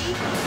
Ready?